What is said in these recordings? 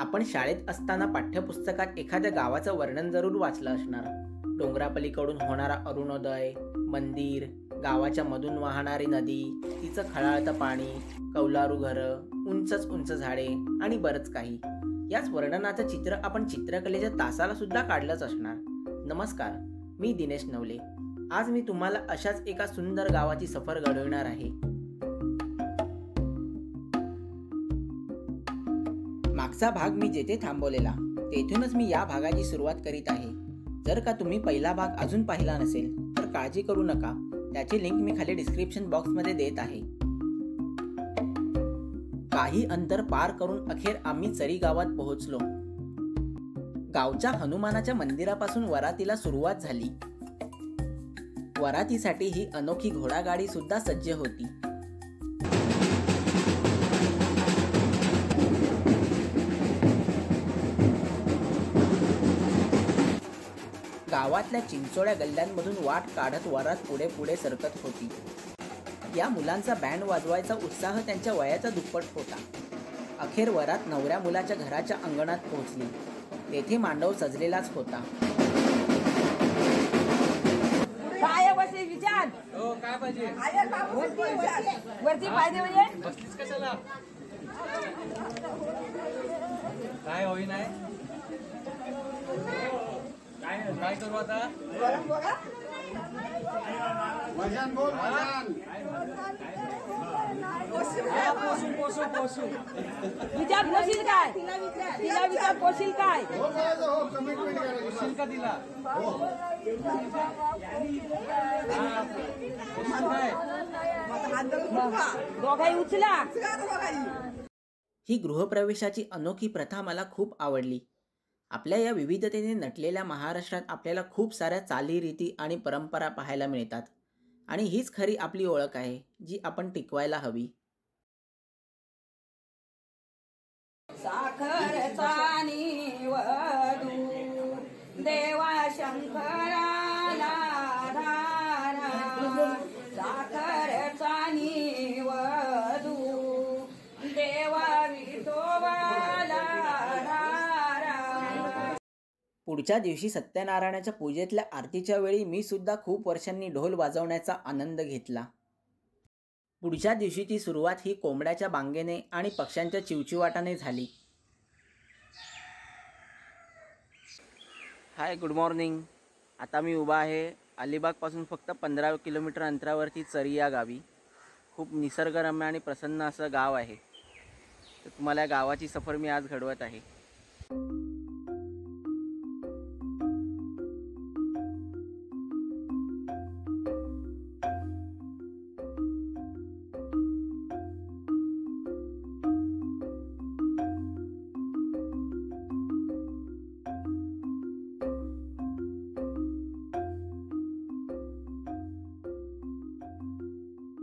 आपण शाळेत असताना पाठ्यपुस्तकात एखाद्या गावाचं वर्णन जरूर वाचलं असणार. डोंगरापलीकडून होणारा अरुणोदय मंदिर गावाच्या मधून वाहणारी नदी तिचं खळाळतं पाणी कौलारू घरं उंचच उंच झाडे आणि बरंच काही. याच वर्णनाचं चित्र आपण चित्रकलेच्या तासाला सुद्धा काढलंच असणार. नमस्कार मी दिनेश नवले. आज मी तुम्हाला अशाच एका सुंदर गावाची सफर घडविणार आहे. मागचा भाग मी जेथे थांबवलेला तेथूनच मी या भागाची सुरुवात करीत आहे. जर का तुम्ही पहिला भाग अजून पाहिला नसेल तर काळजी करू नका. त्याची लिंक मी खाली डिस्क्रिप्शन बॉक्समध्ये देत आहे. काही अंतर पार करून अखेर आम्ही चरी गावात पोहोचलो. गावच्या हनुमानाच्या मंदिरापासून वरातीला सुरुवात झाली. वरातीसाठी ही अनोखी घोडागाडी सुद्धा सज्ज होती. गावातल्या चिंचोळ्या गल्ल्यांमधून वाट काढत वरात पुढे पुढे सरकत होती. या मुलांचा बँड वाजवायचा उत्साह त्यांच्या वयाचा दुप्पट होता. अखेर वरात नवऱ्या मुलाच्या घराच्या अंगणात पोहोचली. तेथे मांडव सजलेलाच होता. काय हो काय पाहिजे? वरती वरती वरती पाहिजे म्हणजे? बसलीस कशाला? काय होई नाही काय काय करू आता? हा, पोसू पोसू पोसू. विचार पोशील काय? तिला विचार पोशील काय? पोशील का तिला? हा, दोघाही उचला. ही गृहप्रवेशाची अनोखी प्रथा मला खूप आवडली. आपल्या या विविधतेने नटलेल्या महाराष्ट्रात आपल्याला खूप साऱ्या चालीरीती आणि परंपरा पाहायला मिळतात. आणि हीच खरी आपली ओळख आहे जी आपण टिकवायला हवी. साखर पुढच्या दिवशी सत्यनारायणाच्या पूजेतल्या आरतीच्या वेळी मी सुद्धा खूप वर्षांनी ढोल वाजवण्याचा आनंद घेतला. पुढच्या दिवशीची सुरुवात ही कोंबड्याच्या बांगेने आणि पक्ष्यांच्या चिवचिवाटाने झाली. हाय गुड मॉर्निंग आता मी उभा आहे अलिबागपासून फक्त पंधरा किलोमीटर अंतरावरती चरी या गावी. खूप निसर्गरम्य आणि प्रसन्न असं गाव आहे. तर तुम्हाला या गावाची सफर मी आज घडवत आहे.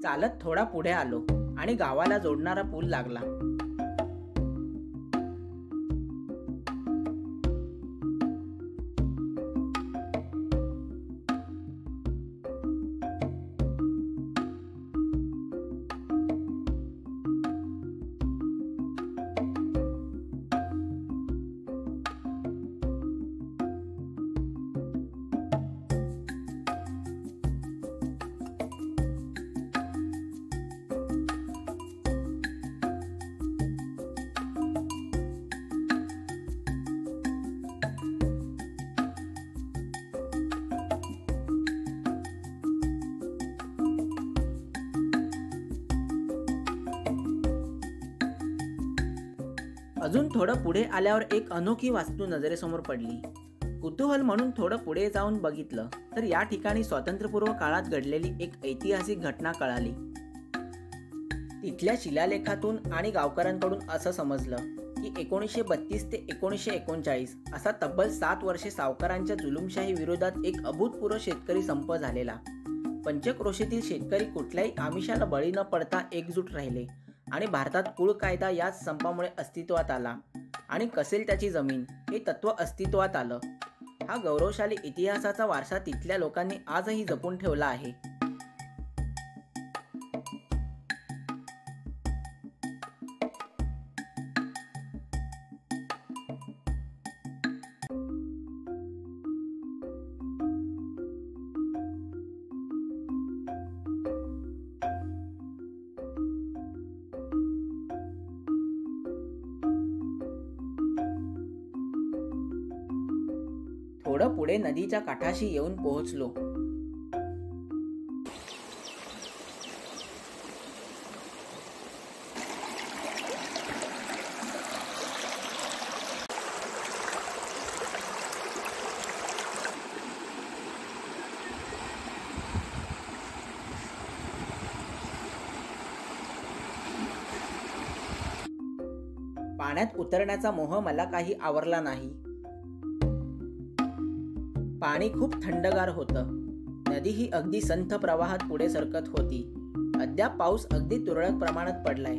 चालत थोडा पुढे आलो आणि गावाला जोडणारा पूल लागला. अजून थोडं पुढे आल्यावर एक अनोखी वास्तू नजरेसमोर पडली. कुतूहल म्हणून थोडं पुढे जाऊन बघितलं तर या ठिकाणी स्वातंत्र्यपूर्व काळात घडलेली एक ऐतिहासिक घटना कळाली. तिथल्या शिलालेखातून आणि गावकऱ्यांकडून असं समजलं की एकोणीसशे बत्तीस ते एकोणीसशे एकोणचाळीस असा तब्बल सात वर्षे सावकारांच्या जुलुमशाही विरोधात एक अभूतपूर्व शेतकरी संप झालेला. पंचक्रोशीतील शेतकरी कुठल्याही आमिषाला बळी न पडता एकजूट राहिले. आणि भारतात कुळ कायदा याच संपामुळे अस्तित्वात आला. आणि कसेल त्याची जमीन हे तत्व अस्तित्वात आलं. हा गौरवशाली इतिहासाचा वारसा तिथल्या लोकांनी आजही जपून ठेवला आहे. पुढे नदीच्या काठाशी येऊन पोहोचलो. पाण्यात उतरण्याचा मोह मला काही आवरला नाही. पाणी खूप थंडगार होतं. नदी ही अगदी संथ प्रवाहात पुढे सरकत होती. अद्याप पाऊस अगदी तुरळक प्रमाणात पडलाय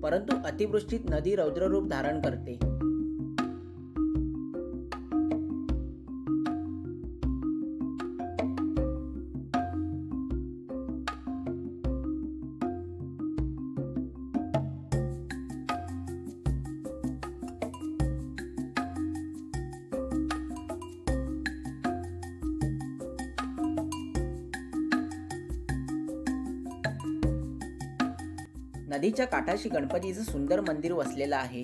परंतु अतिवृष्टीत नदी रौद्ररूप धारण करते. नदीच्या काठाशी गणपतीचं सुंदर मंदिर वसलेलं आहे.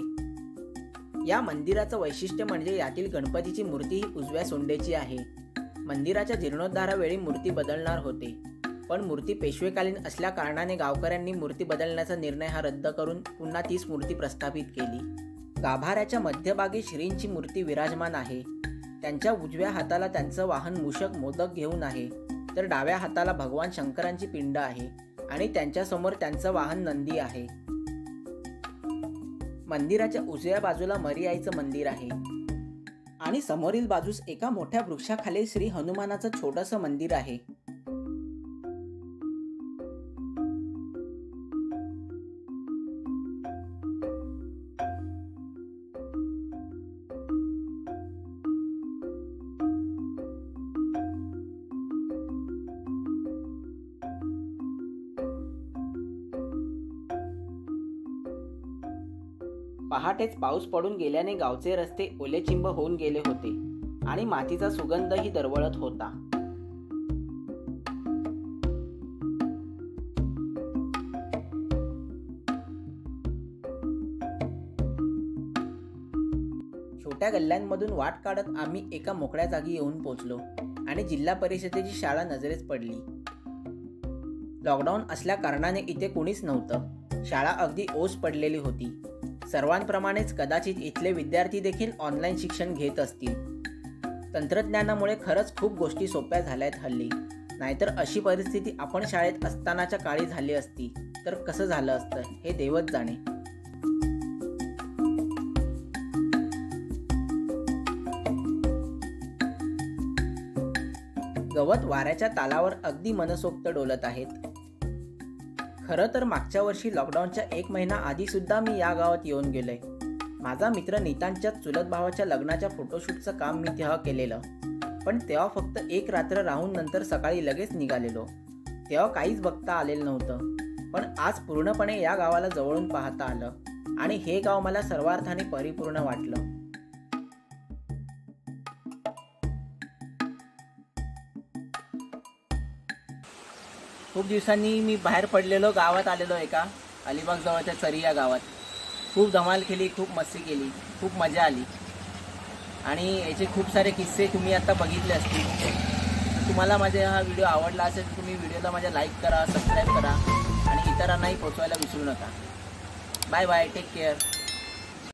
या मंदिराचं वैशिष्ट्य म्हणजे यातील गणपतीची मूर्ती ही उजव्या सोंडेची आहे. मंदिराच्या जीर्णोद्धारावेळी मूर्ती बदलणार होते. पण मूर्ती पेशवेकालीन असल्या कारणाने गावकऱ्यांनी मूर्ती बदलण्याचा निर्णय हा रद्द करून पुन्हा तीच मूर्ती प्रस्थापित केली. गाभाऱ्याच्या मध्यभागी श्रींची मूर्ती विराजमान आहे. त्यांच्या उजव्या हाताला त्यांचं वाहन मूषक मोदक घेऊन आहे. तर डाव्या हाताला भगवान शंकरांची पिंड आहे. आणि त्यांच्यासमोर त्यांचं वाहन नंदी आहे. मंदिराच्या उजव्या बाजूला मरियाईचं मंदिर आहे. आणि समोरील बाजूस एका मोठ्या वृक्षाखाली श्री हनुमानाचं छोटंसं मंदिर आहे. पहाटेच पाऊस पडून गेल्याने गावचे रस्ते ओलेचिंब होऊन गेले होते आणि मातीचा सुगंधही दरवळत होता. छोट्या गल्ल्यांमधून वाट काढत आम्ही एका मोकळ्या जागी येऊन पोचलो आणि जिल्हा परिषदेची शाळा नजरेस पडली. लॉकडाऊन असल्या कारणाने इथे कुणीच नव्हतं. शाळा अगदी ओस पडलेली होती. सर्वांप्रमाणेच कदाचित इथले विद्यार्थी देखील ऑनलाईन शिक्षण घेत असतील. तंत्रज्ञानामुळे खरंच खूप गोष्टी सोप्या झाल्यात हल्ली. नाहीतर अशी परिस्थिती आपण शाळेत असतानाच्या काळी झाली असती. तर कसं झालं असतं हे देवच जाणे. गवत वाऱ्याच्या तालावर अगदी मनसोक्त डोलत आहेत. खरं तर मागच्या वर्षी लॉकडाऊनच्या एक महिना आधीसुद्धा मी या गावात येऊन गेलोय. माझा मित्र नितांच्या चुलत भावाच्या लग्नाच्या फोटोशूटचं काम मी तेव्हा केलेलं. पण तेव्हा फक्त एक रात्र राहून नंतर सकाळी लगेच निघालेलो. तेव्हा काहीच बघता आलेलं नव्हतं. पण आज पूर्णपणे या गावाला जवळून पाहता आलं. आणि हे गाव मला सर्वार्थाने परिपूर्ण वाटलं. खूप दिवसांनी मी बाहेर पडलेलो गावात आलेलो एका अलिबागजवळच्या चरी या गावात. खूप धमाल केली खूप मस्ती केली खूप मजा आली. आणि याचे खूप सारे किस्से तुम्ही आता बघितले असतील. तुम्हाला माझा हा व्हिडिओ आवडला असेल तर तुम्ही व्हिडिओला माझ्या लाईक करा सबस्क्राईब करा आणि इतरांनाही पोचवायला विसरू नका. Bye bye take care